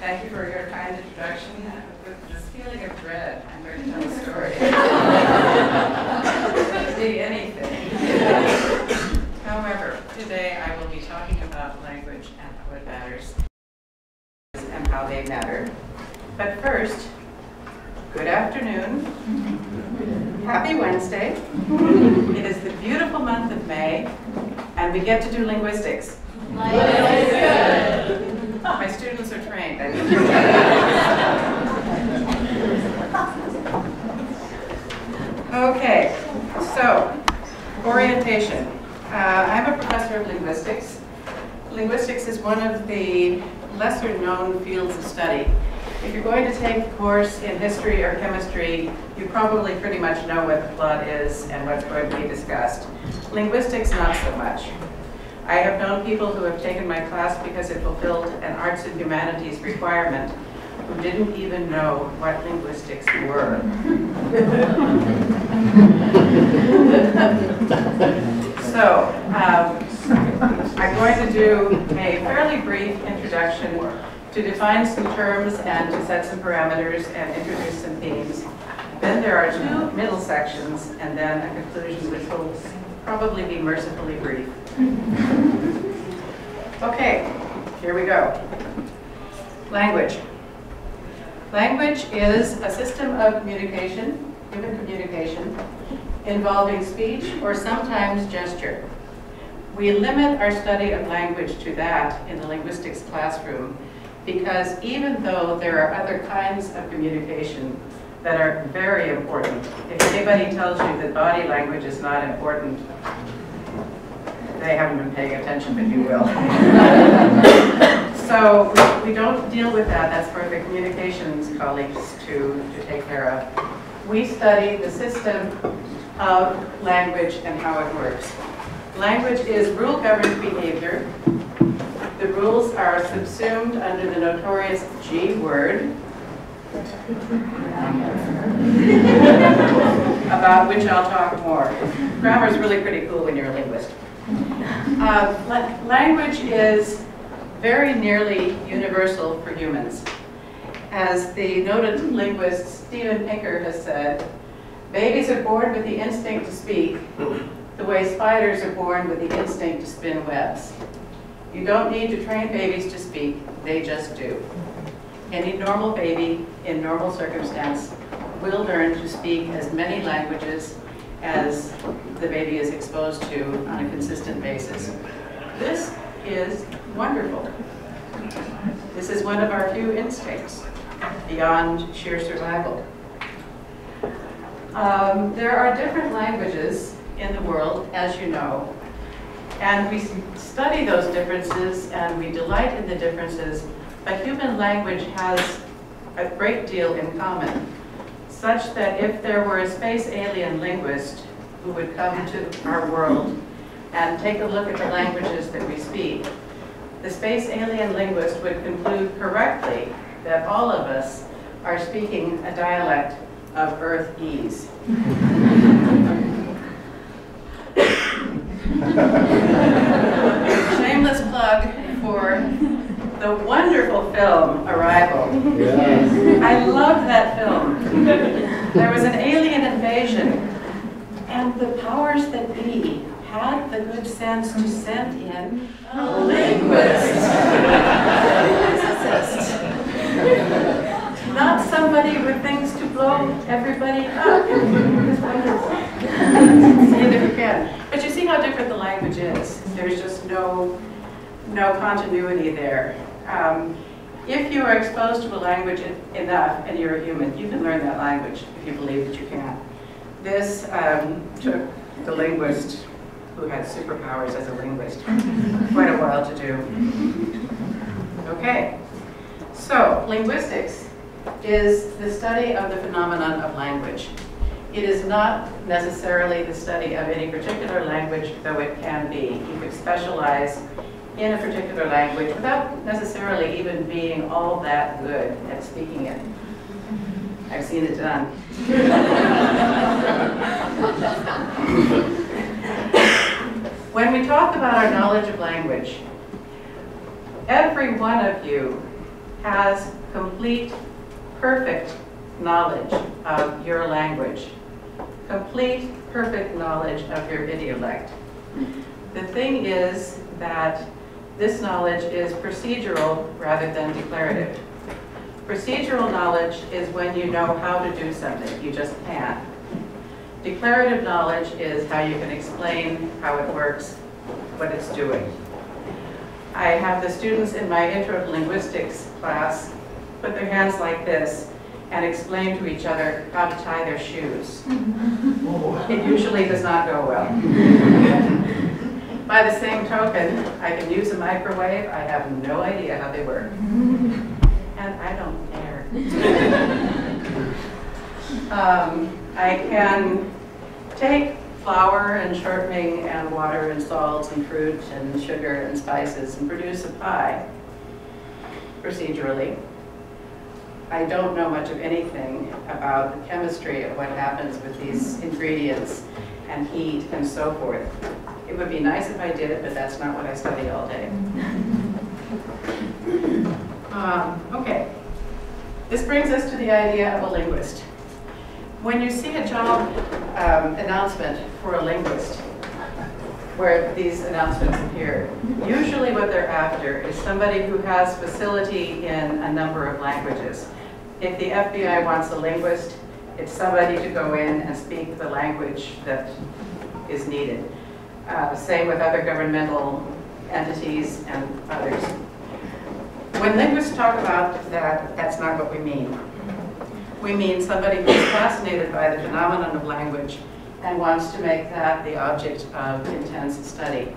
Thank you for your kind introduction. With this feeling of dread, I'm going to tell a story. Could be anything. However, today I will be talking about language and how it matters and how they matter. But first, good afternoon. Happy Wednesday. It is the beautiful month of May, and we get to do linguistics. My students are trained. okay, so orientation. Uh, I'm a professor of linguistics. Linguistics is one of the lesser known fields of study. If you're going to take a course in history or chemistry, you probably pretty much know what the plot is and what's going to be discussed. Linguistics, not so much. I have known people who have taken my class because it fulfilled an arts and humanities requirement who didn't even know what linguistics were. so, um, I'm going to do a fairly brief introduction to define some terms and to set some parameters and introduce some themes. Then there are two middle sections and then a conclusion which will probably be mercifully brief. Okay, here we go. Language. Language is a system of communication, human communication, involving speech or sometimes gesture. We limit our study of language to that in the linguistics classroom because even though there are other kinds of communication that are very important, if anybody tells you that body language is not important, they haven't been paying attention, but you will. so we don't deal with that. That's for the communications colleagues to, to take care of. We study the system of language and how it works. Language is rule-governed behavior. The rules are subsumed under the notorious G word, about which I'll talk more. Grammar is really pretty cool when you're a linguist. Uh, language is very nearly universal for humans. As the noted linguist Steven Pinker has said, babies are born with the instinct to speak the way spiders are born with the instinct to spin webs. You don't need to train babies to speak, they just do. Any normal baby in normal circumstance will learn to speak as many languages as the baby is exposed to on a consistent basis. This is wonderful. This is one of our few instincts beyond sheer survival. Um, there are different languages in the world, as you know, and we study those differences and we delight in the differences, but human language has a great deal in common such that if there were a space alien linguist who would come to our world and take a look at the languages that we speak, the space alien linguist would conclude correctly that all of us are speaking a dialect of Earth-ese. Shameless plug for the wonderful film Arrival. Yes. I love that film. There was an alien invasion, and the powers that be had the good sense to send in a linguist. Not somebody with things to blow everybody up. It's wonderful. see it if you can. But you see how different the language is. There's just no no continuity there. Um, if you are exposed to a language enough and you're a human, you can learn that language if you believe that you can. This um, took the linguist who had superpowers as a linguist quite a while to do. Okay, so linguistics is the study of the phenomenon of language. It is not necessarily the study of any particular language, though it can be. You could specialize in a particular language without necessarily even being all that good at speaking it. I've seen it done. when we talk about our knowledge of language, every one of you has complete, perfect knowledge of your language, complete, perfect knowledge of your idiolect. The thing is that this knowledge is procedural rather than declarative. Procedural knowledge is when you know how to do something, you just can. Declarative knowledge is how you can explain how it works, what it's doing. I have the students in my intro to linguistics class put their hands like this and explain to each other how to tie their shoes. It usually does not go well. By the same token, I can use a microwave. I have no idea how they work. And I don't care. um, I can take flour and shortening and water and salt and fruit and sugar and spices and produce a pie procedurally. I don't know much of anything about the chemistry of what happens with these ingredients and heat and so forth. It would be nice if I did it, but that's not what I study all day. Um, okay, this brings us to the idea of a linguist. When you see a job um, announcement for a linguist, where these announcements appear, usually what they're after is somebody who has facility in a number of languages. If the FBI wants a linguist, it's somebody to go in and speak the language that is needed. Uh, same with other governmental entities and others. When linguists talk about that, that's not what we mean. We mean somebody who's fascinated by the phenomenon of language and wants to make that the object of intense study.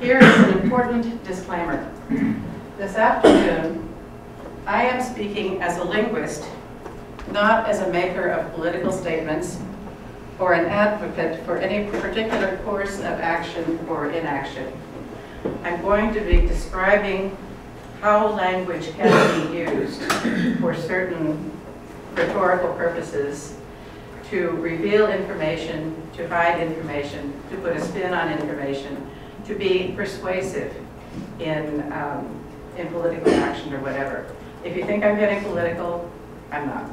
Here is an important disclaimer. This afternoon, I am speaking as a linguist, not as a maker of political statements or an advocate for any particular course of action or inaction. I'm going to be describing how language can be used for certain rhetorical purposes to reveal information, to hide information, to put a spin on information, to be persuasive in, um, in political action or whatever. If you think I'm getting political, I'm not.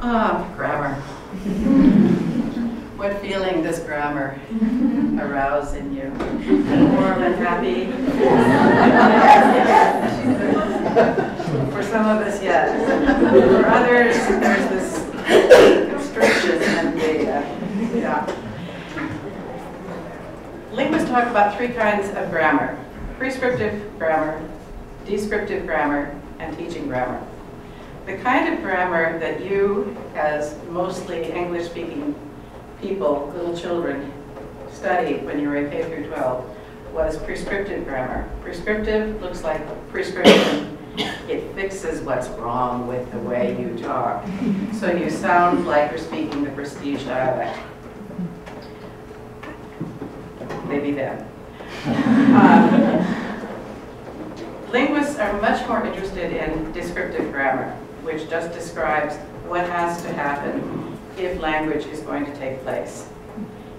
Ah, grammar. what feeling does grammar arouse in you? Warm and happy? For some of us, yes. For others, there's this constriction and the, uh, yeah. Linguists talk about three kinds of grammar. Prescriptive grammar, descriptive grammar, and teaching grammar. The kind of grammar that you, as mostly English-speaking people, little children, studied when you were in K through 12 was prescriptive grammar. Prescriptive looks like prescription. It fixes what's wrong with the way you talk. So you sound like you're speaking the prestige dialect. Maybe then. Um, Linguists are much more interested in descriptive grammar, which just describes what has to happen if language is going to take place.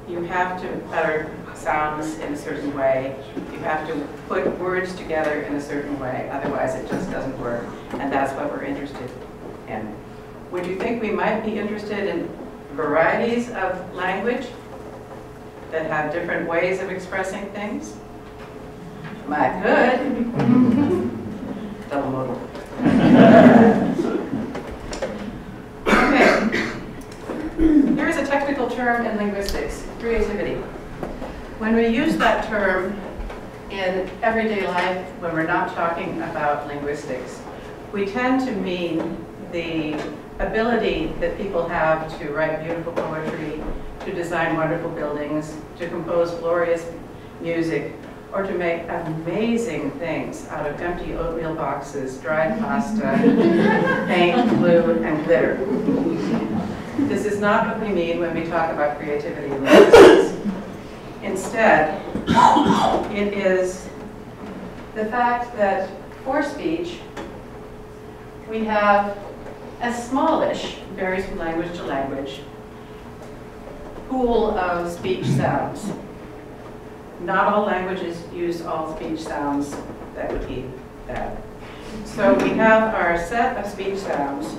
You have to utter sounds in a certain way. You have to put words together in a certain way, otherwise it just doesn't work. And that's what we're interested in. Would you think we might be interested in varieties of language that have different ways of expressing things? My good. Double modal. okay. Here's a technical term in linguistics, creativity. When we use that term in everyday life, when we're not talking about linguistics, we tend to mean the ability that people have to write beautiful poetry, to design wonderful buildings, to compose glorious music, or to make amazing things out of empty oatmeal boxes, dried pasta, paint, glue, and glitter. This is not what we mean when we talk about creativity. Instead, it is the fact that for speech, we have a smallish, varies from language to language, pool of speech sounds not all languages use all speech sounds that would be that. So we have our set of speech sounds.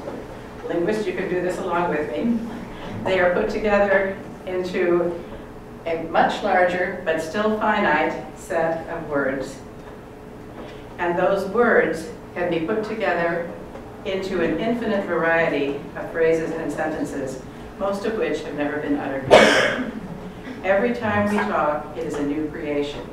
Linguists, you can do this along with me. They are put together into a much larger, but still finite, set of words. And those words can be put together into an infinite variety of phrases and sentences, most of which have never been uttered before. Every time we talk, it is a new creation.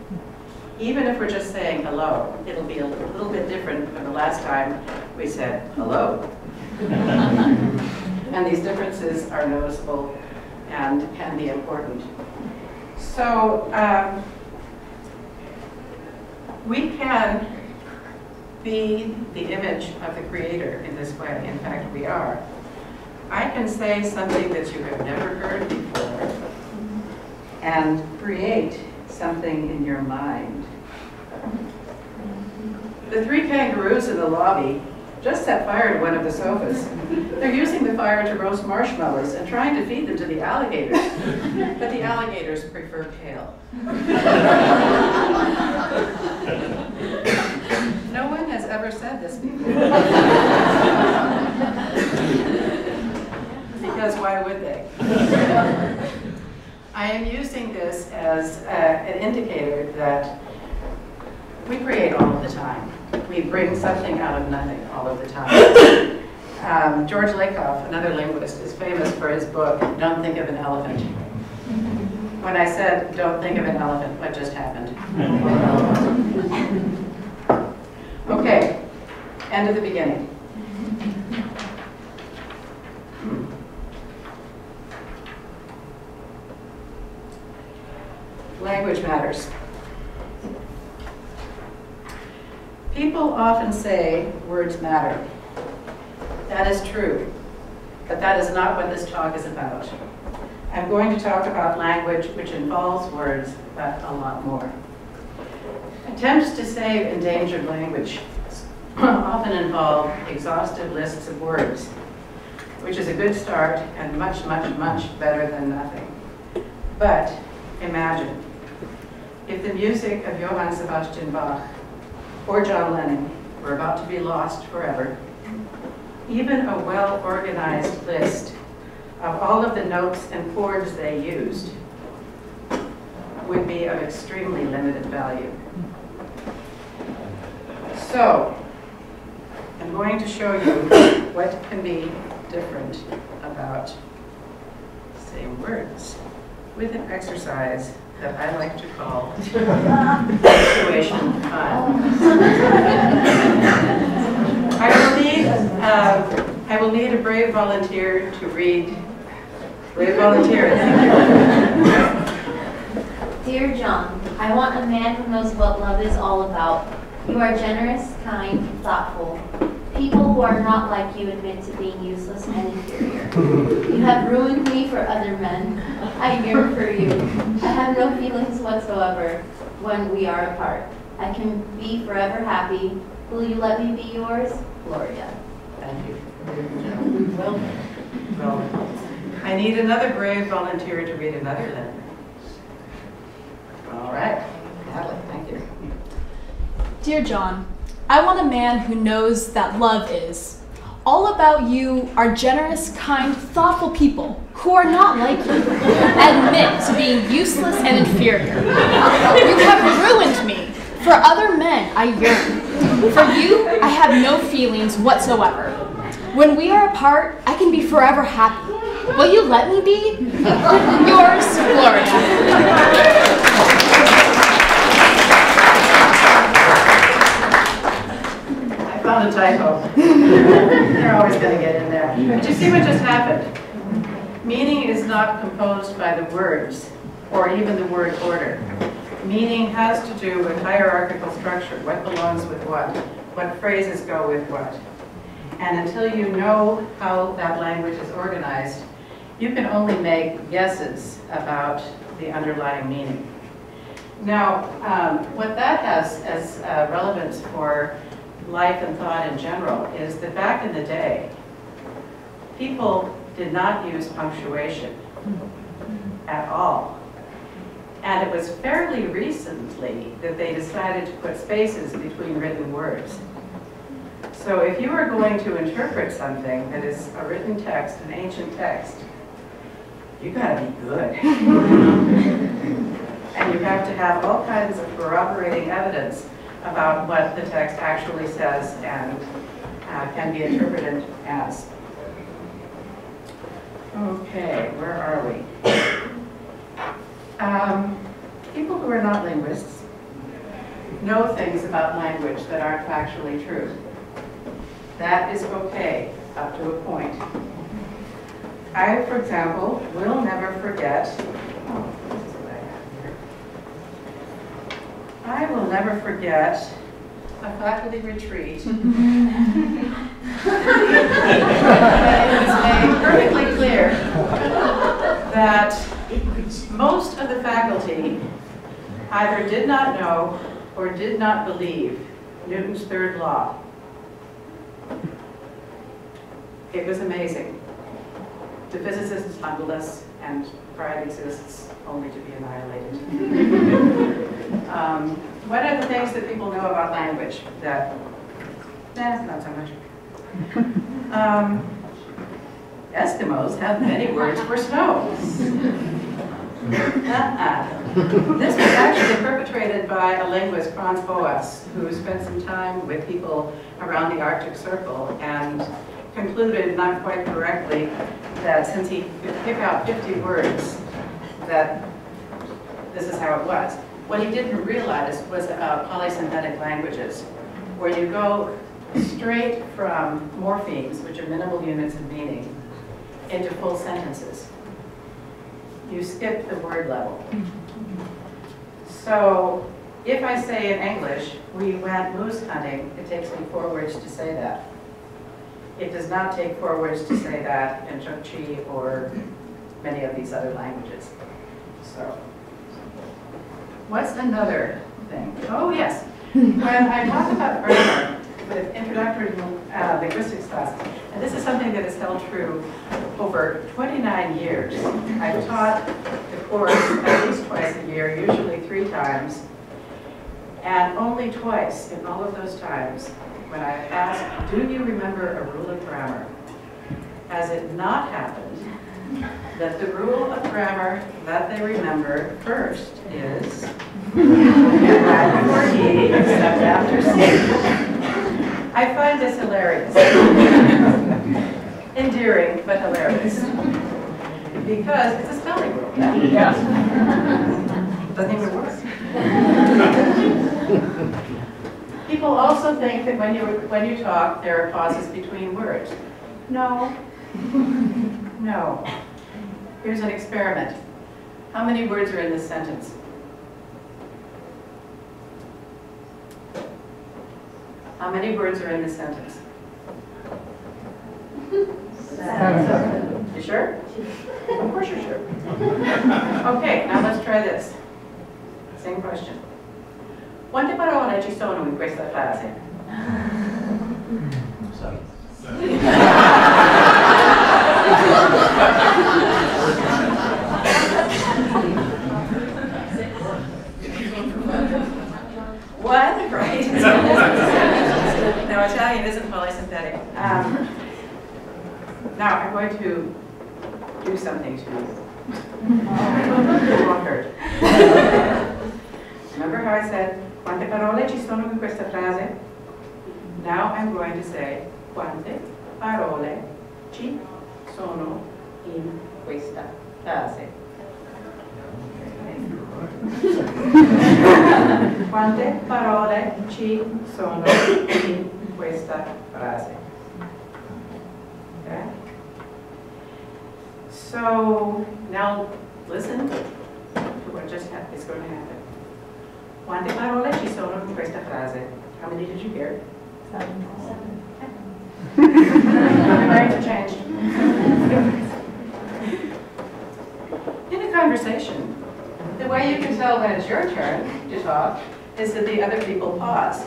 Even if we're just saying hello, it'll be a little bit different from the last time we said hello. and these differences are noticeable and can be important. So um, we can be the image of the Creator in this way. In fact, we are. I can say something that you have never heard before and create something in your mind. The three kangaroos in the lobby just set fire to one of the sofas. They're using the fire to roast marshmallows and trying to feed them to the alligators. But the alligators prefer kale. no one has ever said this before. because why would they? I am using this as uh, an indicator that we create all the time. We bring something out of nothing all of the time. Um, George Lakoff, another linguist, is famous for his book, Don't Think of an Elephant. When I said, don't think of an elephant, what just happened? Okay, end of the beginning. Language matters. People often say words matter. That is true, but that is not what this talk is about. I'm going to talk about language which involves words, but a lot more. Attempts to save endangered language often involve exhaustive lists of words, which is a good start and much, much, much better than nothing. But imagine if the music of Johann Sebastian Bach or John Lennon were about to be lost forever, even a well-organized list of all of the notes and chords they used would be of extremely limited value. So, I'm going to show you what can be different about same words with an exercise that I like to call situation fun. I will need uh, I will need a brave volunteer to read. Brave volunteer. Dear John, I want a man who knows what love is all about. You are generous, kind, thoughtful. People who are not like you admit to being useless and inferior. You have ruined me for other men. I yearn for you. I have no feelings whatsoever when we are apart. I can be forever happy. Will you let me be yours? Gloria. Thank you. Well, well, I need another brave volunteer to read another letter. All right, Natalie, thank you. Dear John, I want a man who knows that love is. All about you are generous, kind, thoughtful people who are not like you. Admit to being useless and inferior. You have ruined me. For other men, I yearn. For you, I have no feelings whatsoever. When we are apart, I can be forever happy. Will you let me be? Yours, Gloria. Found a typo. They're always going to get in there. But you see what just happened? Meaning is not composed by the words or even the word order. Meaning has to do with hierarchical structure, what belongs with what, what phrases go with what. And until you know how that language is organized, you can only make guesses about the underlying meaning. Now, um, what that has as uh, relevance for life and thought in general is that back in the day, people did not use punctuation at all. And it was fairly recently that they decided to put spaces between written words. So if you are going to interpret something that is a written text, an ancient text, you gotta be good. And you have to have all kinds of corroborating evidence about what the text actually says and uh, can be interpreted as. Okay, where are we? Um, People who are not linguists know things about language that aren't factually true. That is okay, up to a point. I, for example, will never forget, oh, this is what I have here. I will never forget a faculty retreat. It was made perfectly clear that most of the faculty either did not know or did not believe Newton's third law. It was amazing. The physicists humbled us, and pride exists only to be annihilated. um, what are the things that people know about language that, nah, not so much. Um, Eskimos have many words for snow. Uh-uh. This was actually perpetrated by a linguist, Franz Boas, who spent some time with people around the Arctic Circle and concluded, not quite correctly, that since he could pick out 50 words, that this is how it was. What he didn't realize was about polysynthetic languages, where you go straight from morphemes, which are minimal units of meaning, into full sentences. You skip the word level. So if I say in English, we went moose hunting, it takes me four words to say that. It does not take four words to say that in Chukchi or many of these other languages. So, what's another thing? Oh, yes. When I talk about grammar with introductory uh, linguistics classes, and this is something that has held true over 29 years. I've taught the course at least twice a year, usually three times, and only twice in all of those times when I asked, do you remember a rule of grammar? Has it not happened that the rule of grammar that they remember first is add before he, except after C. I find this hilarious. Endearing, but hilarious. Because it's a spelling rule. Yeah. Doesn't even work. People also think that when you, when you talk, there are pauses between words. No. No. Here's an experiment. How many words are in this sentence? How many words are in this sentence? Seven. You sure? Of course you're sure. Okay, now let's try this. Same question. Quante parole ci sono in questa frase? One, right? no, Italian isn't polysynthetic. Um, now I'm going to do something to you. You won't hurt. Remember how I said, quante parole ci sono in questa frase? Now I'm going to say, quante parole ci sono in questa frase? Quante parole ci sono in questa frase? Okay? So now listen to what just is going to happen. Quante parole ci sono in questa frase? How many did you hear? I'm going to change. In a conversation, the way you can tell when it's your turn to talk is that the other people pause.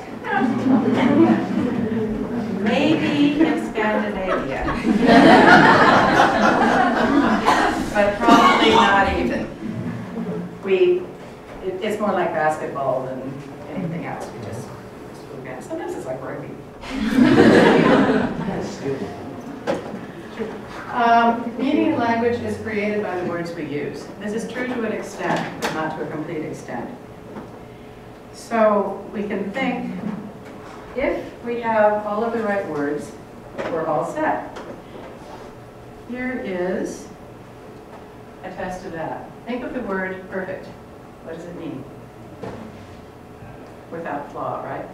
Maybe in Scandinavia. but probably not even. We it, it's more like basketball than anything else. We just. Sometimes it's like rugby. Um, Meaning in language is created by the words we use. This is true to an extent, but not to a complete extent. So we can think, if we have all of the right words, we're all set. Here is a test of that. Think of the word perfect. What does it mean? Without flaw, right?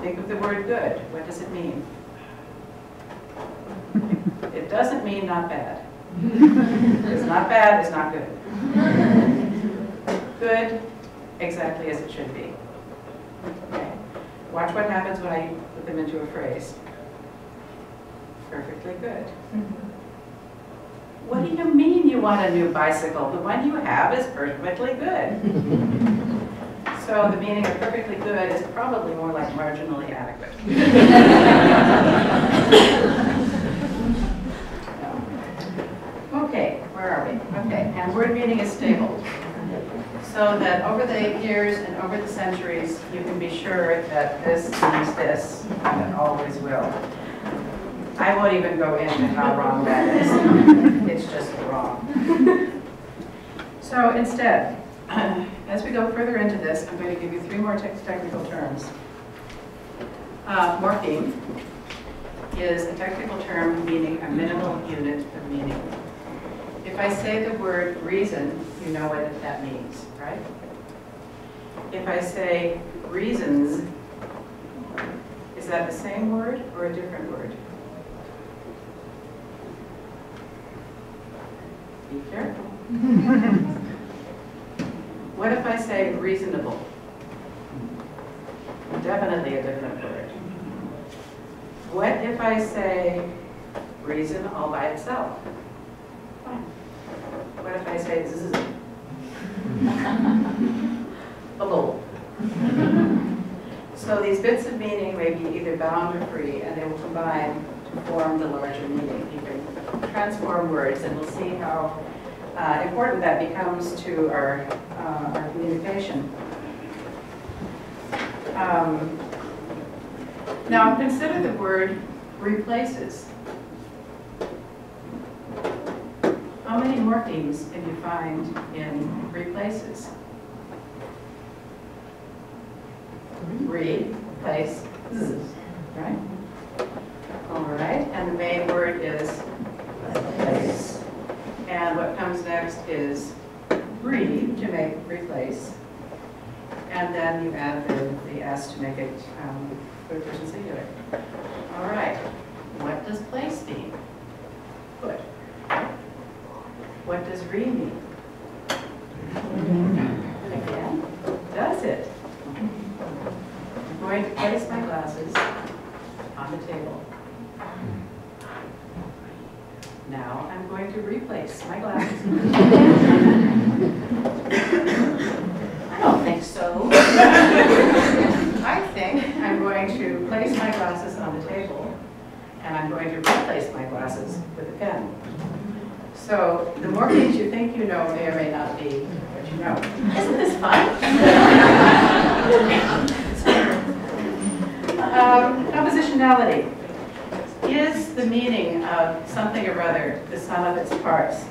Think of the word good. What does it mean? It doesn't mean not bad. It's not bad, it's not good. Good, exactly as it should be. Okay. Watch what happens when I put them into a phrase. Perfectly good. What do you mean you want a new bicycle? The one you have is perfectly good. So the meaning of perfectly good is probably more like marginally adequate. Okay, where are we? Okay, and word meaning is stable. So that over the years and over the centuries, you can be sure that this means this, and it always will. I won't even go into how wrong that is. It's just wrong. So instead, as we go further into this, I'm going to give you three more tech- technical terms. Uh, Morpheme is a technical term meaning a minimal unit of meaning. If I say the word reason, you know what that means, right? If I say reasons, is that the same word or a different word? Be careful. What if I say reasonable? Definitely a different word. What if I say reason all by itself? What if I say zzz? Able. So these bits of meaning may be either bound or free, and they will combine to form the larger meaning. Transform words, and we'll see how uh, important that becomes to our, uh, our communication. Um, Now, consider the word replaces. How many morphemes can you find in replaces? Re, place, z, right? All right, and the main word is place. And what comes next is re to make replace. And then you add the, the s to make it um, third person singular. All right, what does place mean? Put. What does re mean? Again, does it? I'm going to place my glasses on the table. Now I'm going to replace my glasses. I don't think so. I think I'm going to place my glasses on the table, and I'm going to replace my glasses with a pen. So the more things you think you know may or may not be what you know. Isn't this fun? Um, Compositionality is the meaning of something or other the sum of its parts.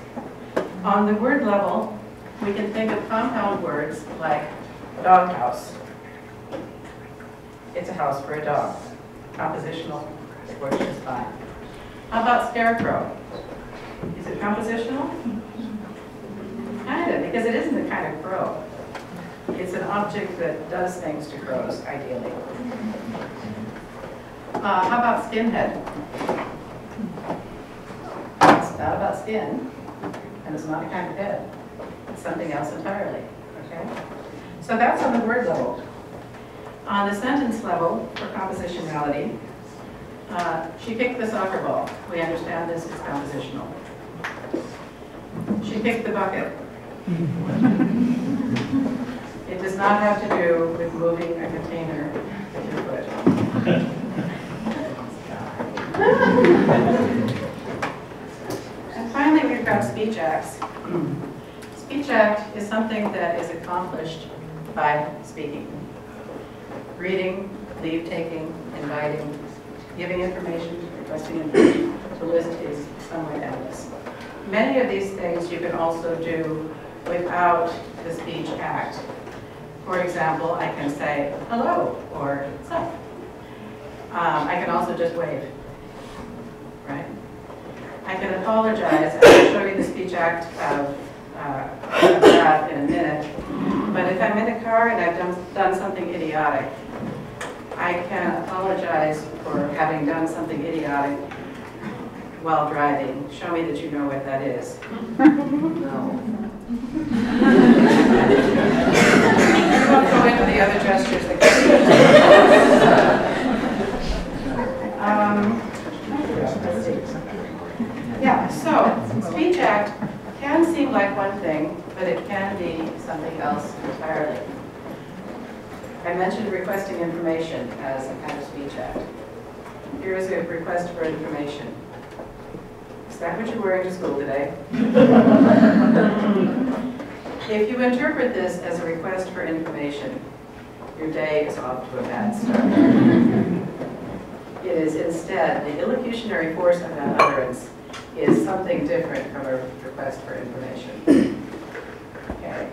On the word level, we can think of compound words like doghouse. It's a house for a dog. Compositional, it works just fine. How about scarecrow? Is it compositional? Kind of, because it isn't the kind of crow. It's an object that does things to crows, ideally. Uh, how about skinhead? It's not about skin, and it's not a kind of head. It's something else entirely, okay? So that's on the word level. On the sentence level, for compositionality, uh, she kicked the soccer ball. We understand this is compositional. She kicked the bucket. It does not have to do with moving a container with your foot. And finally, we've got speech acts. Speech act is something that is accomplished by speaking. Reading, leave-taking, inviting, giving information, requesting information. The list is somewhat endless. Many of these things you can also do without the speech act. For example, I can say hello or sup. Um, I can also just wave, right? I can apologize, and I'll show you the speech act of, uh, of that in a minute. But if I'm in a car and I've done, done something idiotic, I can apologize for having done something idiotic while driving. Show me that you know what that is. No. Um. Yeah, so, speech act can seem like one thing, but it can be something else entirely. I mentioned requesting information as a kind of speech act. Here is a request for information. Is that what you're wearing to school today? If you interpret this as a request for information, your day is off to a bad start. It is instead, the illocutionary force of that utterance is something different from a request for information. Okay.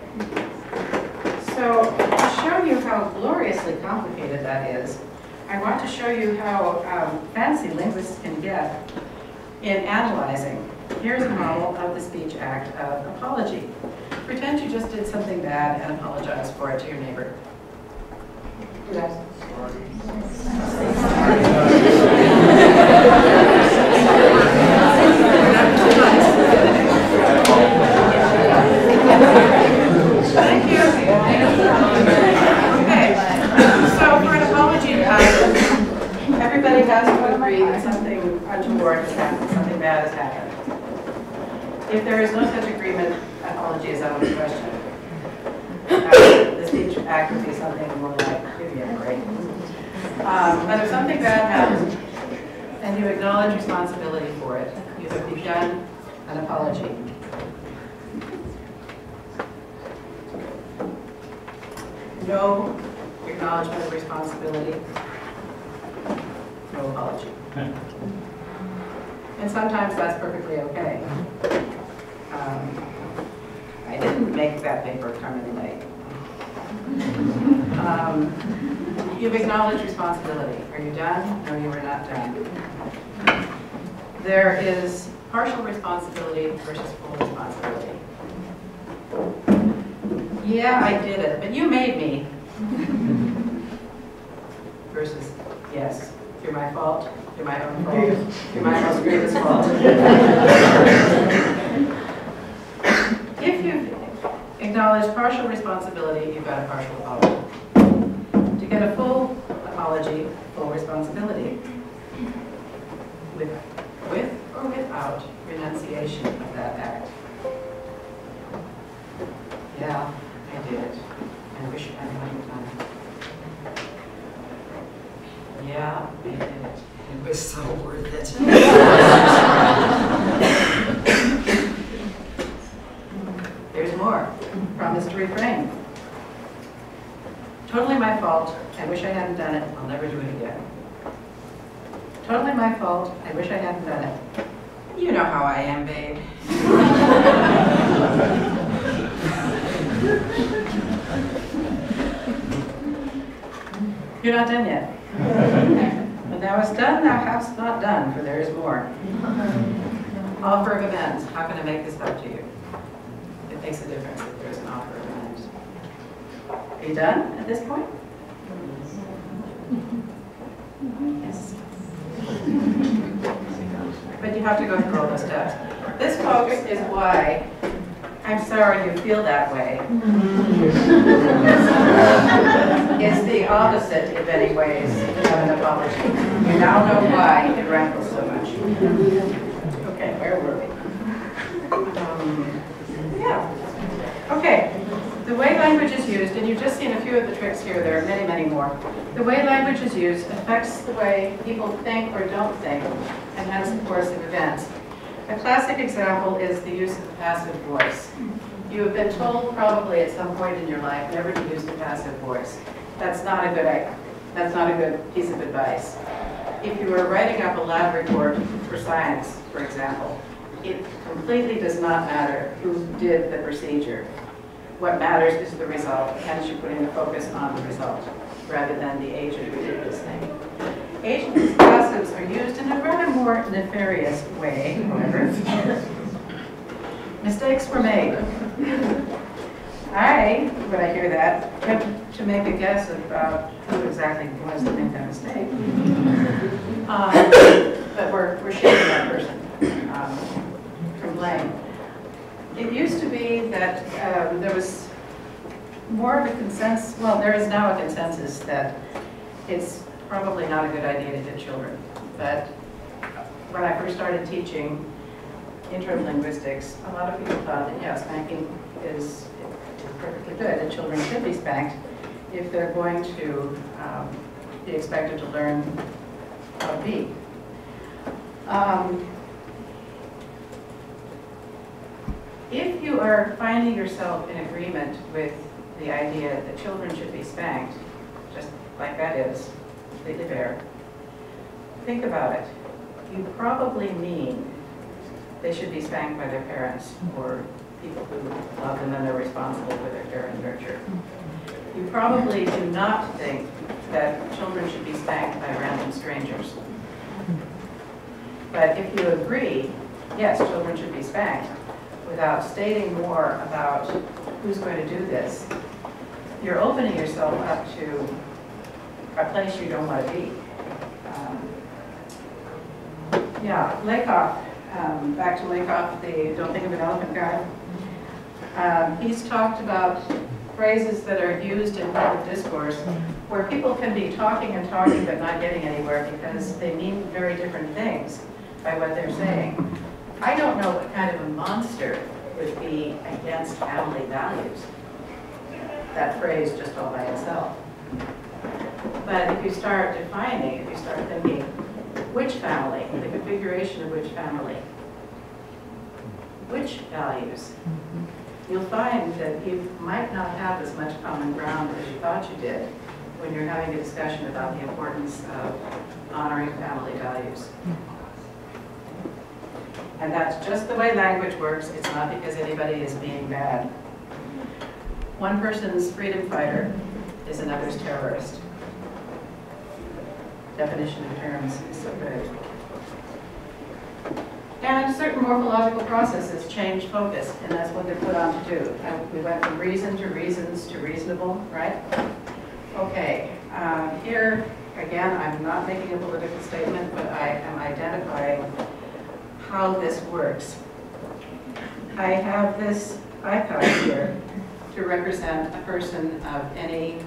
So to show you how gloriously complicated that is, I want to show you how um, fancy linguists can get in analyzing. Here's a model of the speech act of apology. Pretend you just did something bad and apologize for it to your neighbor. Yes. Thank you. Okay, so for an apology, um, everybody has to agree that something untoward has happened, something bad has happened. If there is no such agreement, apology is out of the question. The speech act would be something more like, a break. Um, But if something bad happens, and you acknowledge responsibility for it, you have begun an apology. No acknowledgement of responsibility, no apology. And sometimes that's perfectly okay. Um, didn't make that paper come in late. Um, You've acknowledged responsibility. Are you done? No, you are not done. There is partial responsibility versus full responsibility. Yeah, I did it, but you made me. Versus, yes, through my fault, through my own fault, through my most grievous fault. If you've acknowledged partial responsibility, you've got a partial apology. To get a full apology, full responsibility. With, with or without renunciation of that act. Yeah, I did it. I wish I hadn't done it. Yeah, I did it. It was so worth it. There's more. To refrain. Totally my fault. I wish I hadn't done it. I'll never do it again. Totally my fault. I wish I hadn't done it. You know how I am, babe. You're not done yet. When thou hast done, thou hast not done, for there is more. Offer of amends. How can I make this up to you? It makes a difference if there's an offer of. Are you done at this point? Yes. But you have to go through all those steps. This, folks, is why I'm sorry you feel that way. It's the opposite in many ways of an apology. You now know why it rankles so much. Okay, where were we? Um, Yeah. Okay, the way language is used, and you've just seen a few of the tricks here, there are many, many more. The way language is used affects the way people think or don't think, and hence the course of events. A classic example is the use of the passive voice. You have been told probably at some point in your life never to use the passive voice. That's not a good, i- that's not a good piece of advice. If you are writing up a lab report for science, for example, it completely does not matter who did the procedure. What matters is the result, hence you're putting the focus on the result rather than the agent who did this thing. Agents and passives are used in a rather more nefarious way, however. Mistakes were made. I, when I hear that, have to make a guess about who exactly was to make that mistake. Um, But we're, we're shielding that person um, from blame. It used to be that um, there was more of a consensus, well, there is now a consensus that it's probably not a good idea to hit children. But when I first started teaching intro linguistics, a lot of people thought that, yeah, spanking is is perfectly good, and children should be spanked if they're going to um, be expected to learn how to be. Um, If you are finding yourself in agreement with the idea that children should be spanked, just like that is, completely fair, think about it. You probably mean they should be spanked by their parents or people who love them and are responsible for their care and nurture. You probably do not think that children should be spanked by random strangers. But if you agree, yes, children should be spanked, without stating more about who's going to do this, you're opening yourself up to a place you don't want to be. Um, Yeah, Lakoff, um, back to Lakoff, the don't think of an elephant guy. Um, He's talked about phrases that are used in public discourse where people can be talking and talking but not getting anywhere because they mean very different things by what they're saying. I don't know what kind of a monster would be against family values. That phrase just all by itself. But if you start defining, if you start thinking, which family, the configuration of which family, which values, you'll find that you might not have as much common ground as you thought you did when you're having a discussion about the importance of honoring family values. And that's just the way language works. It's not because anybody is being bad. One person's freedom fighter is another's terrorist. Definition of terms is so good. And certain morphological processes change focus, and that's what they're put on to do. We went from reason to reasons to reasonable, right? Okay, uh, here, again, I'm not making a political statement, but I am identifying how this works. I have this icon here to represent a person of any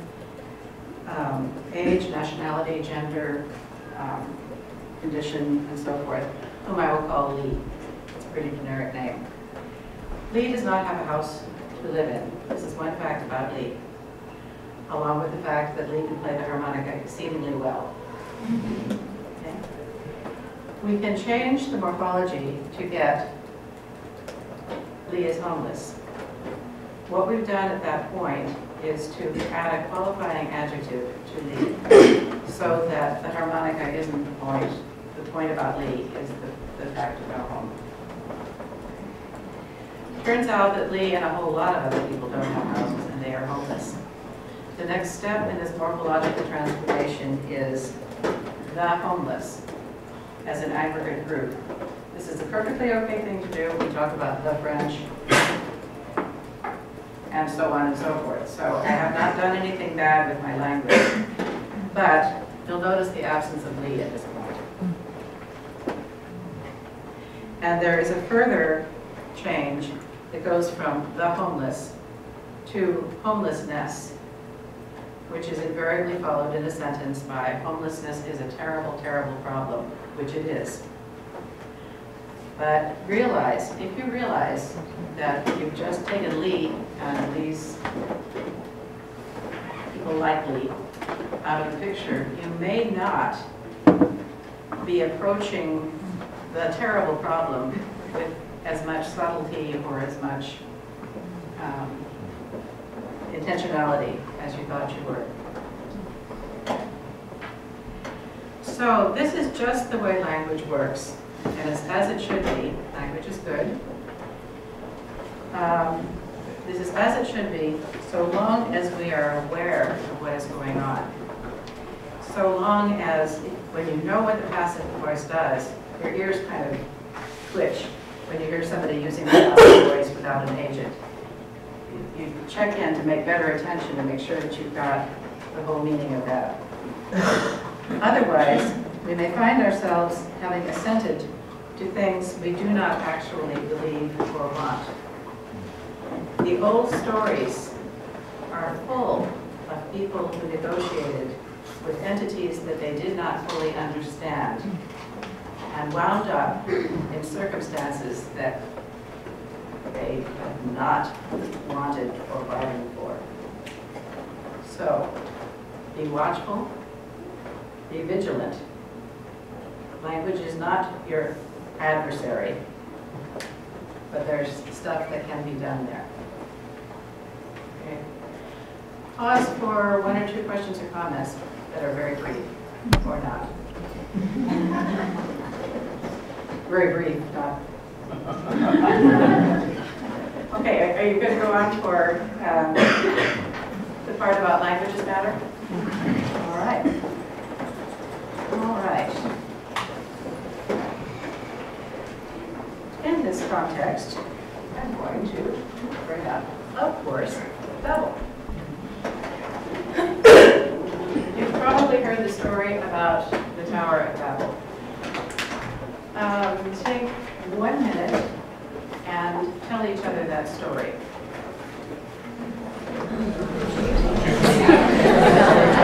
um, age, nationality, gender, um, condition, and so forth, whom I will call Lee. It's a pretty generic name. Lee does not have a house to live in. This is one fact about Lee, along with the fact that Lee can play the harmonica exceedingly well. We can change the morphology to get Lee is homeless. What we've done at that point is to add a qualifying adjective to Lee so that the harmonica isn't the point. The point about Lee is the, the fact our home. Turns out that Lee and a whole lot of other people don't have houses and they are homeless. The next step in this morphological transformation is the homeless as an aggregate group. This is a perfectly okay thing to do. We talk about the French and so on and so forth. So I have not done anything bad with my language. But you'll notice the absence of Lee at this point. And there is a further change that goes from the homeless to homelessness, which is invariably followed in a sentence by homelessness is a terrible, terrible problem, which it is. But realize, if you realize that you've just taken Lee and these people like Lee out of the picture, you may not be approaching the terrible problem with as much subtlety or as much um, intentionality as you thought you were. So this is just the way language works, and it's as it should be. Language is good. Um, This is as it should be, so long as we are aware of what is going on. So long as, when you know what the passive voice does, your ears kind of twitch when you hear somebody using the passive voice without an agent. You check in to make better attention to make sure that you've got the whole meaning of that. Otherwise, we may find ourselves having assented to things we do not actually believe or want. The old stories are full of people who negotiated with entities that they did not fully understand and wound up in circumstances that they have not wanted or bargained for. So, be watchful, be vigilant. Language is not your adversary, but there's stuff that can be done there. Okay. Pause for one or two questions or comments that are very brief, or not. Very brief, not. Okay, are- you going to go on for um, the part about languages matter? All right. All right. In this context, I'm going to bring up, of course, Babel. You've probably heard the story about the Tower of Babel. Um, Take one minute tell each other that story.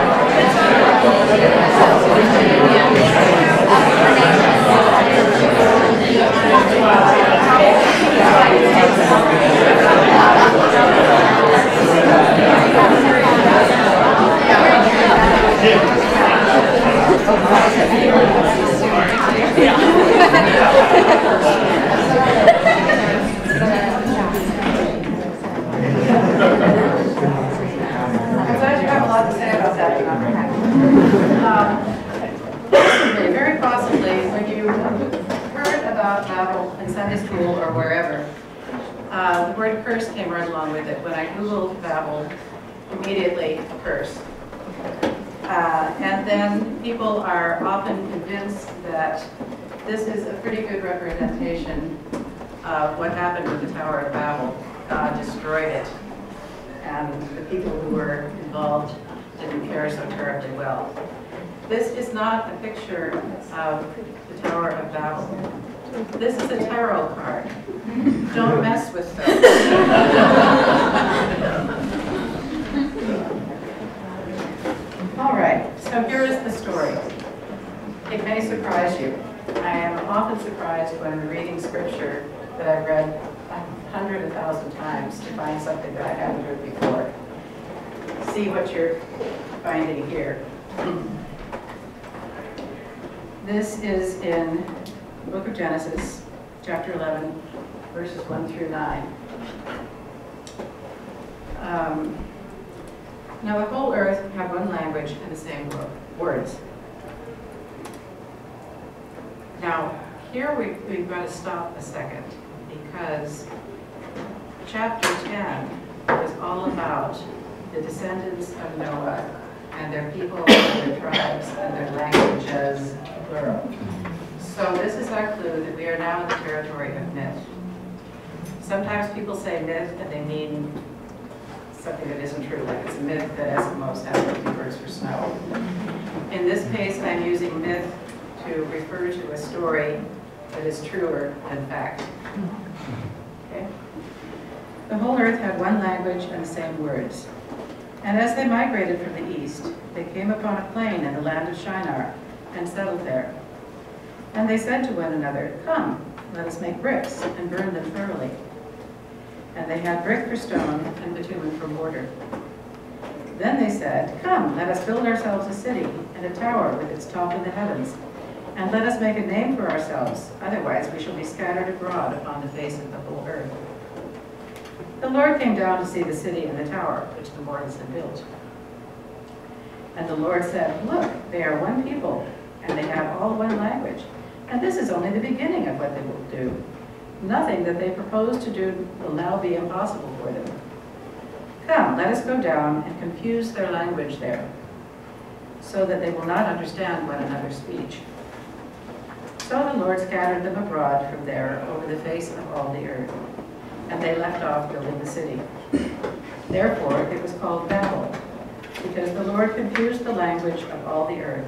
I'm glad you have a lot to say about that, John. Um, possibly, Very possibly, when you heard about Babel in Sunday school or wherever, uh, the word curse came right along with it. When I Googled Babel, immediately curse. Uh, And then people are often convinced that this is a pretty good representation of what happened with the Tower of Babel. God destroyed it and the people who were involved didn't fare so terribly well. This is not a picture of the Tower of Babel. This is a tarot card. Don't mess with those. All right, so here is the story. It may surprise you. I am often surprised when reading scripture that I've read a hundred, a thousand times to find something that I haven't heard before. See what you're finding here. This is in the book of Genesis, chapter 11, verses 1 through 9. Um, Now the whole earth had one language and the same words. Now, here we, we've got to stop a second because chapter 10 is all about the descendants of Noah and their people and their tribes and their languages, plural. So this is our clue that we are now in the territory of myth. Sometimes people say myth and they mean something that isn't true, like it's a myth that Eskimos have baby birds for snow. In this case, I'm using myth to refer to a story that is truer than fact. Okay? The whole earth had one language and the same words. And as they migrated from the east, they came upon a plain in the land of Shinar and settled there. And they said to one another, Come, let us make bricks and burn them thoroughly. And they had brick for stone and bitumen for mortar. Then they said, Come, let us build ourselves a city and a tower with its top in the heavens. And let us make a name for ourselves, otherwise we shall be scattered abroad upon the face of the whole earth. the Lord came down to see the city and the tower, which the Lord had built. And the Lord said, Look, they are one people, and they have all one language. And this is only the beginning of what they will do. Nothing that they propose to do will now be impossible for them. Come, let us go down and confuse their language there, so that they will not understand one another's speech. So the Lord scattered them abroad from there over the face of all the earth, and they left off building the city. Therefore it was called Babel, because the Lord confused the language of all the earth.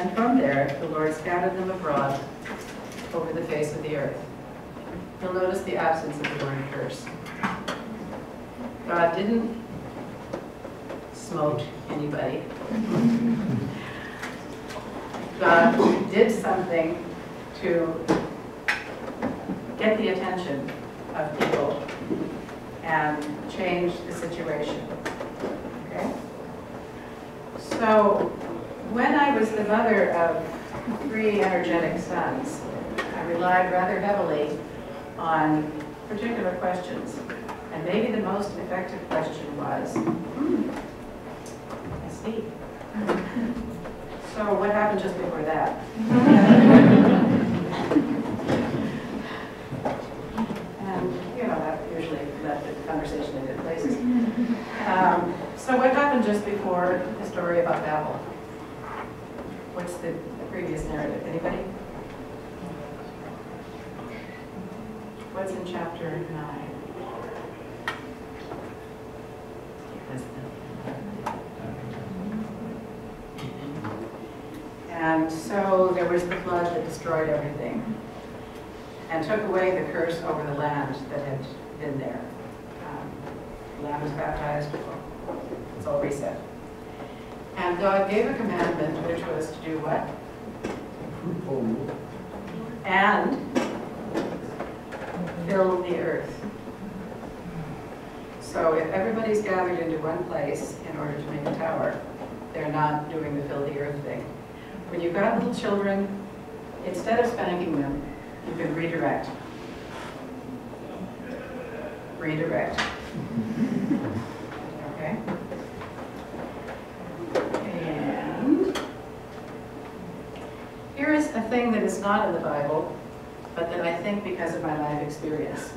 And from there the Lord scattered them abroad over the face of the earth. You'll notice the absence of the word curse. God didn't smote anybody. God did something to get the attention of people and change the situation. Okay? So, when I was the mother of three energetic sons, I relied rather heavily on particular questions. And maybe the most effective question was, hmm, I see. So what happened just before that? And, you know, that usually led the conversation in good places. Um, So what happened just before the story about Babel? What's the previous narrative? Anybody? What's in chapter nine? And so there was the flood that destroyed everything and took away the curse over the land that had been there. Um, the Land was baptized, it's all reset. And God gave a commandment which was to do what? And fill the earth. So if everybody's gathered into one place in order to make a tower, they're not doing the fill the earth thing. When you've got little children, instead of spanking them, you can redirect. Redirect. Okay? And here is a thing that is not in the Bible, but that I think because of my life experience.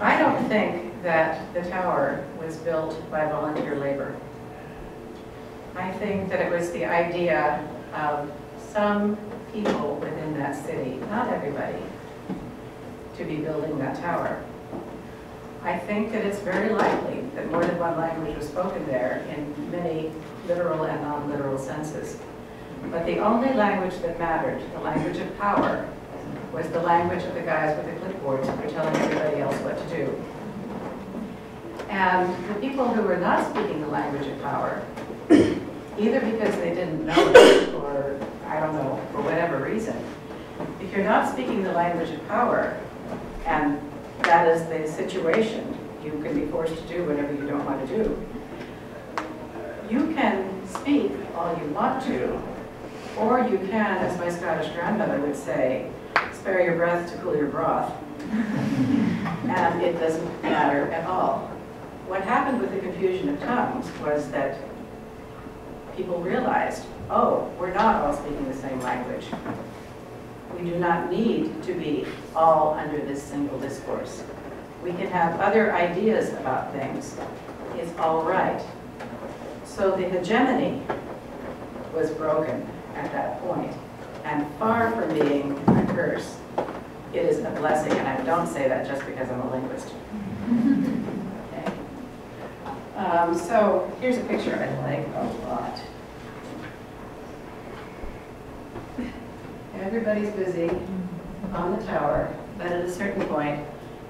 I don't think that the tower was built by volunteer labor. I think that it was the idea of some people within that city, not everybody, to be building that tower. I think that it's very likely that more than one language was spoken there in many literal and non-literal senses. But the only language that mattered, the language of power, was the language of the guys with the clipboards who were telling everybody else what to do. And the people who were not speaking the language of power, either because they didn't know it or, I don't know, for whatever reason, if you're not speaking the language of power, and that is the situation you can be forced to do whatever you don't want to do, you can speak all you want to, or you can, as my Scottish grandmother would say, spare your breath to cool your broth. and it doesn't matter at all. What happened with the confusion of tongues was that people realized, oh, we're not all speaking the same language. We do not need to be all under this single discourse. We can have other ideas about things. It's all right. So the hegemony was broken at that point. And far from being a curse, it is a blessing. And I don't say that just because I'm a linguist. Okay. Um, so here's a picture I like a lot. Everybody's busy on the tower, but at a certain point,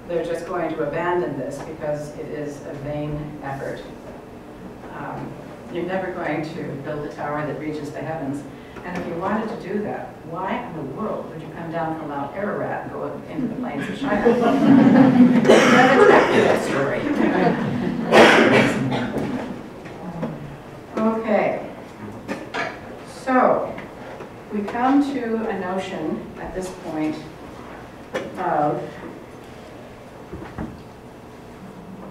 they're just going to abandon this because it is a vain effort. Um, You're never going to build a tower that reaches the heavens. And if you wanted to do that, why in the world would you come down from Mount Ararat and go into the plains of? That's exactly that story. Okay. So, we come to a notion at this point of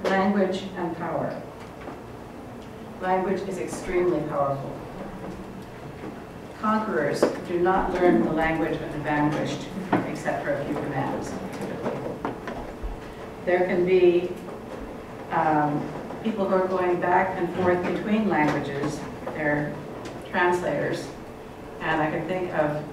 Language and power. Language is extremely powerful. Conquerors do not learn the language of the vanquished, except for a few commands, typically. There can be um, people who are going back and forth between languages, they're translators, and I can think of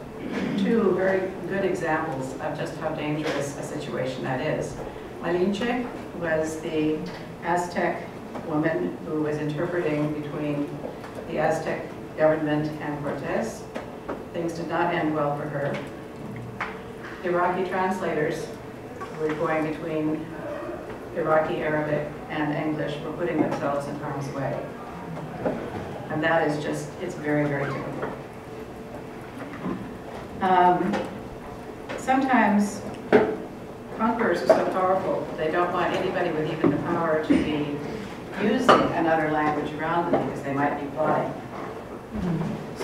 two very good examples of just how dangerous a situation that is. Malinche was the Aztec woman who was interpreting between the Aztec government and Cortez. Things did not end well for her. Iraqi translators who were going between Iraqi Arabic and English were putting themselves in harm's way. And that is just, it's very, very difficult. Um, sometimes conquerors are so powerful, they don't want anybody with even the power to be using another language around them because they might be plotting.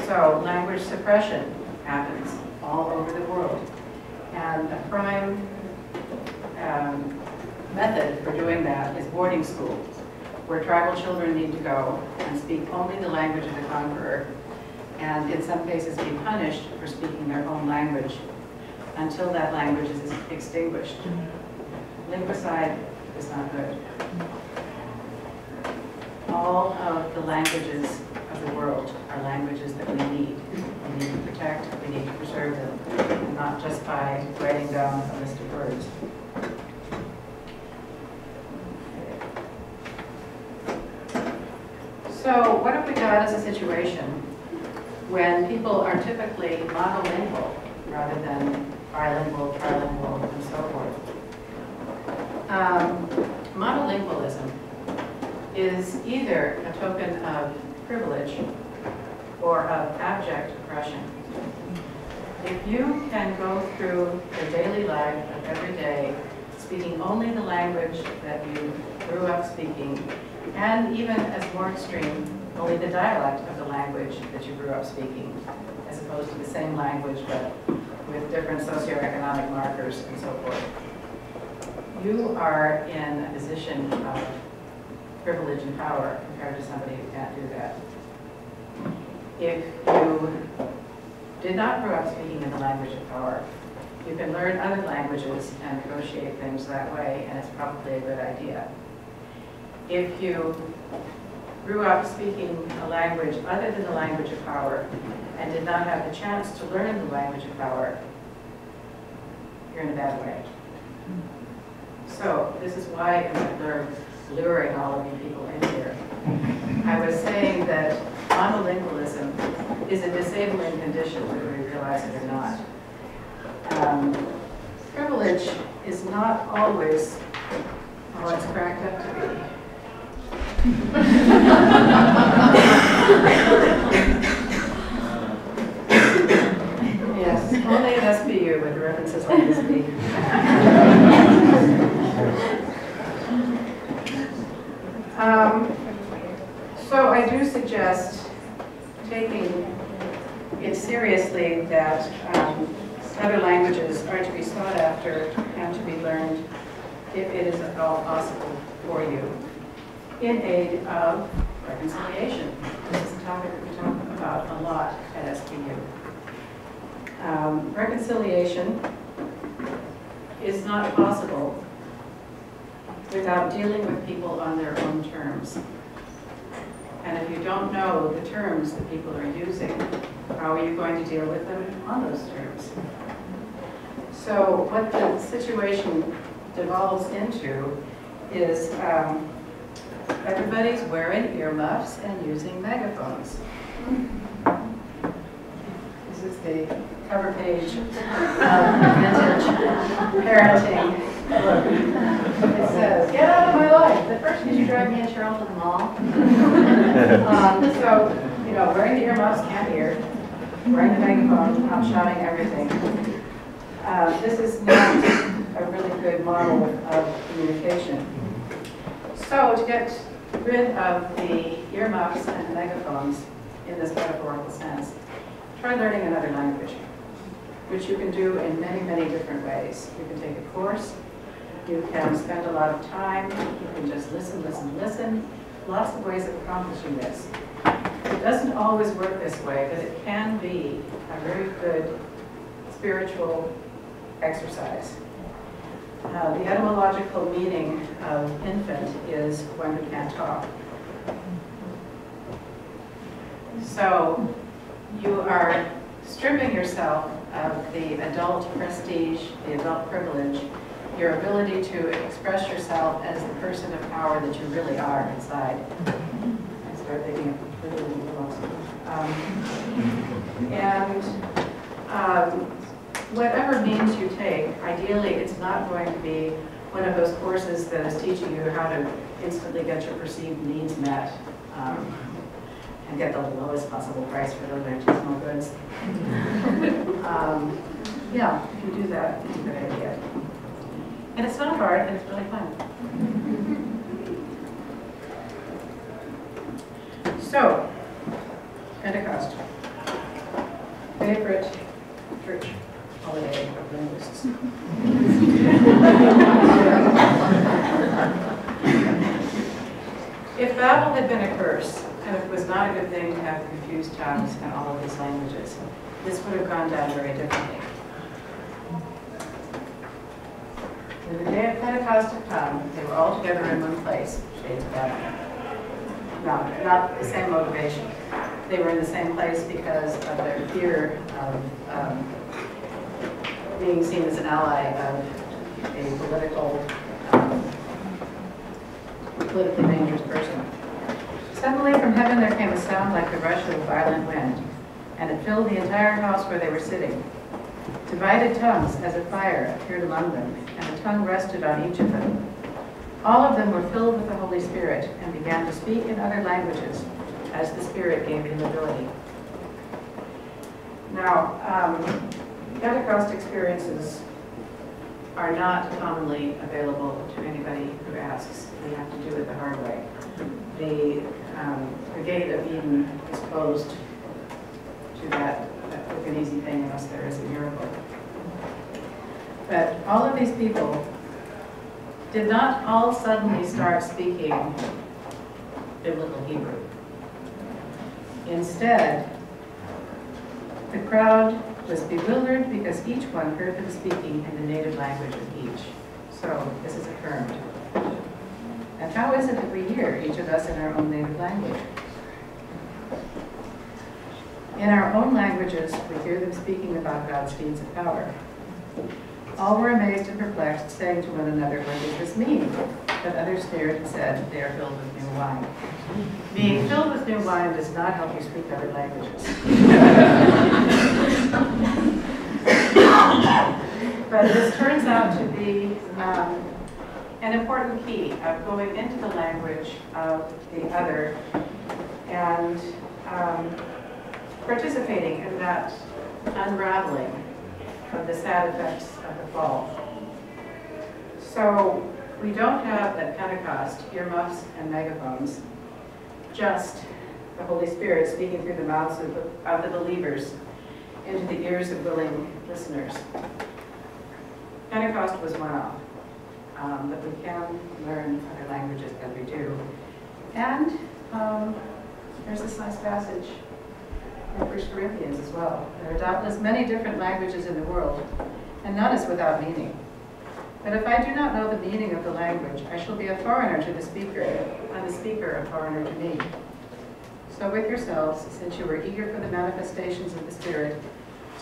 So language suppression happens all over the world. And the prime um, method for doing that is boarding schools, where tribal children need to go and speak only the language of the conqueror, and in some cases be punished for speaking their own language until that language is extinguished. Linguicide is not good. All of the languages the world are languages that we need. We need to protect, we need to preserve them, and not just by writing down a list of words. So what have we got as a situation when people are typically monolingual rather than bilingual, trilingual, and so forth? Um, monolingualism is either a token of privilege or of abject oppression. If you can go through the daily life of every day speaking only the language that you grew up speaking, and even as more extreme, only the dialect of the language that you grew up speaking, as opposed to the same language but with different socioeconomic markers and so forth. You are in a position of privilege and power compared to somebody who can't do that. If you did not grow up speaking in the language of power, you can learn other languages and negotiate things that way, and it's probably a good idea. If you grew up speaking a language other than the language of power and did not have the chance to learn the language of power, you're in a bad way. So this is why I'm luring all of you people in here. I was saying that monolingualism is a disabling condition, whether we realize it or not. Um, privilege is not always all it's cracked up to be. yes, only an SPU with references like this be. um, so I do suggest taking it seriously that um, other languages are to be sought after and to be learned if it is at all possible for you in aid of reconciliation. This is a topic that we talk about a lot at SPU. Um, reconciliation is not possible without dealing with people on their own terms. And if you don't know the terms that people are using, how are you going to deal with them on those terms? So what the situation devolves into is um, everybody's wearing earmuffs and using megaphones. This is the cover page of vintage parenting. It says, get out of my life. The first did you drive me and Cheryl the mall? Um, so, you know, wearing the earmuffs, can't hear. Wearing the megaphone, I'm shouting everything. Uh, this is not a really good model of communication. So to get rid of the earmuffs and megaphones in this metaphorical sense, try learning another language, which you can do in many, many different ways. You can take a course, You can spend a lot of time, you can just listen, listen, listen. Lots of ways of accomplishing this. It doesn't always work this way, but it can be a very good spiritual exercise. Uh, The etymological meaning of infant is one who can't talk. So you are stripping yourself of the adult prestige, the adult privilege, your ability to express yourself as the person of power that you really are inside. I start thinking of literally um, And um, whatever means you take, ideally, it's not going to be one of those courses that is teaching you how to instantly get your perceived needs met um, and get the lowest possible price for those artisanal goods. Um, Yeah, if you do that, it's a good idea. And it's not hard, and it's really fun. So, Pentecost. Favorite church holiday of linguists. If Babel had been a curse, and it was not a good thing to have confused tongues in all of these languages, this would have gone down very differently. The day of Pentecost had come, they were all together in one place. No, not the same motivation. They were in the same place because of their fear of um, being seen as an ally of a political, um, politically dangerous person. Suddenly from heaven there came a sound like the rush of a violent wind, and it filled the entire house where they were sitting. Divided tongues as a fire appeared among them, and a tongue rested on each of them. All of them were filled with the Holy Spirit and began to speak in other languages as the Spirit gave them ability. Now, um, Pentecost experiences are not commonly available to anybody who asks. They have to do it the hard way. The, um, the gate of Eden is closed to that, that quick and easy thing unless there is a miracle. But all of these people did not all suddenly start speaking biblical Hebrew. Instead, the crowd was bewildered because each one heard them speaking in the native language of each. So this is affirmed. And how is it that we hear each of us in our own native language? In our own languages, we hear them speaking about God's deeds of power. All were amazed and perplexed, saying to one another, What does this mean? But others stared and said, They are filled with new wine. Being filled with new wine does not help you speak other languages. but this turns out to be um, an important key of going into the language of the other and um, participating in that unraveling of the sad effects of the fall. So we don't have at Pentecost earmuffs and megaphones, just the Holy Spirit speaking through the mouths of the, of the believers into the ears of willing listeners. Pentecost was one off, um, but we can learn other languages as we do. And um, there's this nice passage in First Corinthians as well. There are doubtless many different languages in the world, and none is without meaning. But if I do not know the meaning of the language, I shall be a foreigner to the speaker, and the speaker a foreigner to me. So with yourselves, since you are eager for the manifestations of the Spirit,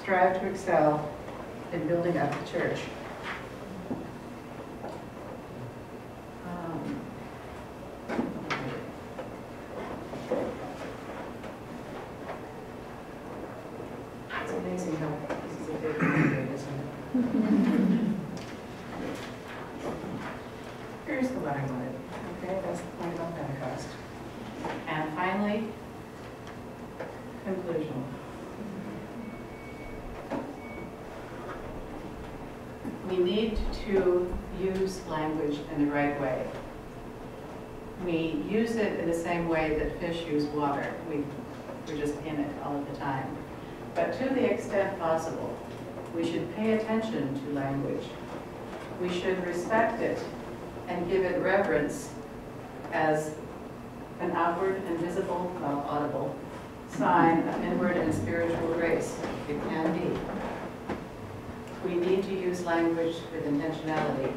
strive to excel in building up the church. Um, It's amazing how this is a big movie, isn't it? Here's the one I wanted, okay, that's the point about Pentecost. And finally, conclusion. We need to use language in the right way. We use it in the same way that fish use water. We, we're just in it all of the time. But to the extent possible, we should pay attention to language. we should respect it and give it reverence as an outward and visible, well, audible, sign of inward and spiritual grace. It can be. We need to use language with intentionality.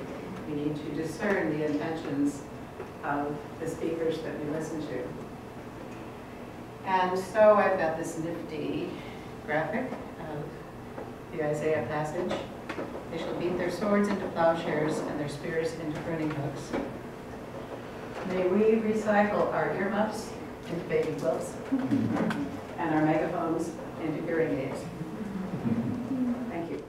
We need to discern the intentions of the speakers that we listen to. And so I've got this nifty graphic of the Isaiah passage. They shall beat their swords into plowshares and their spears into pruning hooks. May we recycle our earmuffs into baby quilts and our megaphones into hearing aids. Thank you.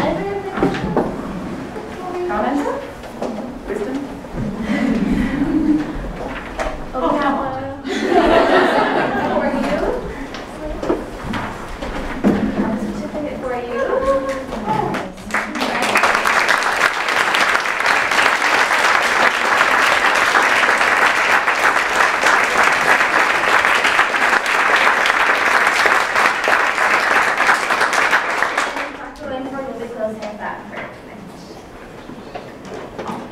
Anybody have any questions? Comments? Wisdom? Oh, we have one. For you. Have a certificate for you. Dr. Langford will be closing that prayer tonight.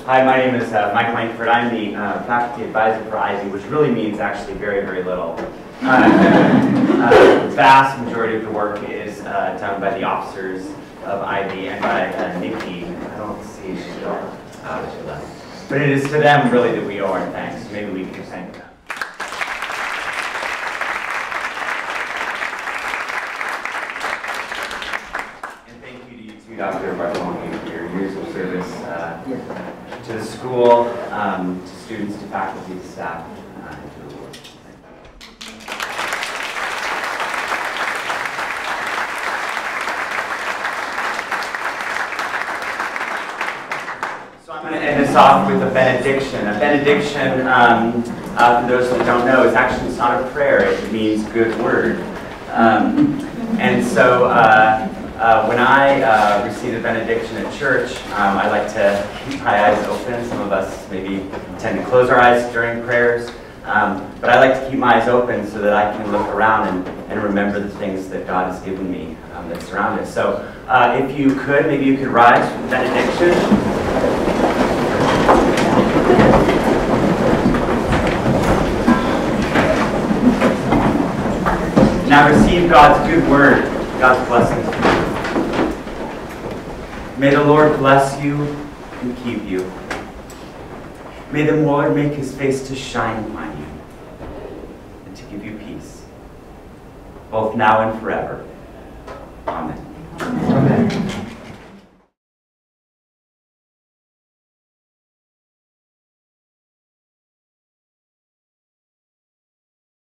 Hi, my name is uh, Mike Langford. I'm the uh, faculty advisor for Ivy, which really means actually very, very little. Uh, uh, vast majority of the work is uh, done by the officers of Ivy and by uh, Nikki. I don't see she uh, she left. But it is to them really that we owe our thanks. Maybe we can thank them. And thank you to you too, Dr. Bartholomew, for your years of service uh, to the school, um, to students, to faculty, to staff. So I'm going to end this off with a benediction. A benediction, um, uh, for those who don't know, is actually it's not a prayer. It means good word. Um, and so uh, uh, when I uh, receive a benediction at church, um, I like to keep my eyes open. Some of us maybe tend to close our eyes during prayers. Um, but I like to keep my eyes open so that I can look around and, and remember the things that God has given me um, that surround us. So uh, if you could, maybe you could rise for the benediction. Now receive God's good word, God's blessings. May the Lord bless you and keep you. May the Lord make his face to shine upon you and to give you peace, both now and forever. Amen. Amen.